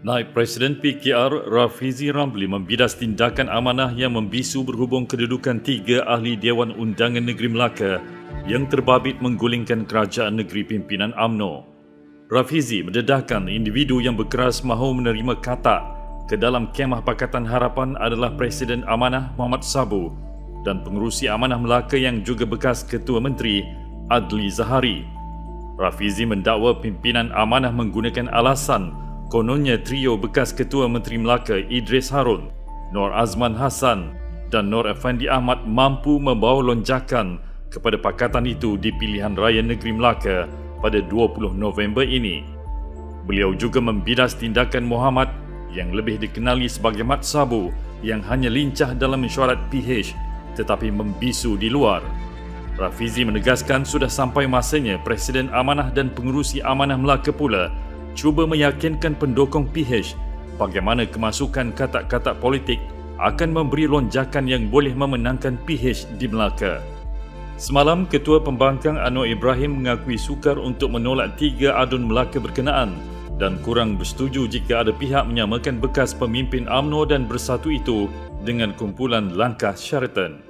Naib Presiden PKR Rafizi Ramli membidas tindakan amanah yang membisu berhubung kedudukan tiga ahli Dewan Undangan Negeri Melaka yang terbabit menggulingkan kerajaan negeri pimpinan AMNO. Rafizi mendedahkan individu yang berkeras mahu menerima katak ke dalam kemah Pakatan Harapan adalah Presiden Amanah Muhammad Sabu dan pengurusi Amanah Melaka yang juga bekas Ketua Menteri Adli Zahari. Rafizi mendakwa pimpinan Amanah menggunakan alasan Kononnya trio bekas Ketua Menteri Melaka Idris Harun, Nur Azman Hassan dan Nur Effendi Ahmad mampu membawa lonjakan kepada pakatan itu di pilihan raya negeri Melaka pada 20 November ini. Beliau juga membidas tindakan Muhammad yang lebih dikenali sebagai Mat Sabu yang hanya lincah dalam mesyuarat PH tetapi membisu di luar. Rafizi menegaskan sudah sampai masanya Presiden Amanah dan Pengurusi Amanah Melaka pula cuba meyakinkan pendukung PH bagaimana kemasukan kata-kata politik akan memberi lonjakan yang boleh memenangkan PH di Melaka. Semalam, Ketua Pembangkang Anwar Ibrahim mengakui sukar untuk menolak tiga adun Melaka berkenaan dan kurang bersetuju jika ada pihak menyamakan bekas pemimpin AMNO dan Bersatu itu dengan kumpulan langkah Sheraton.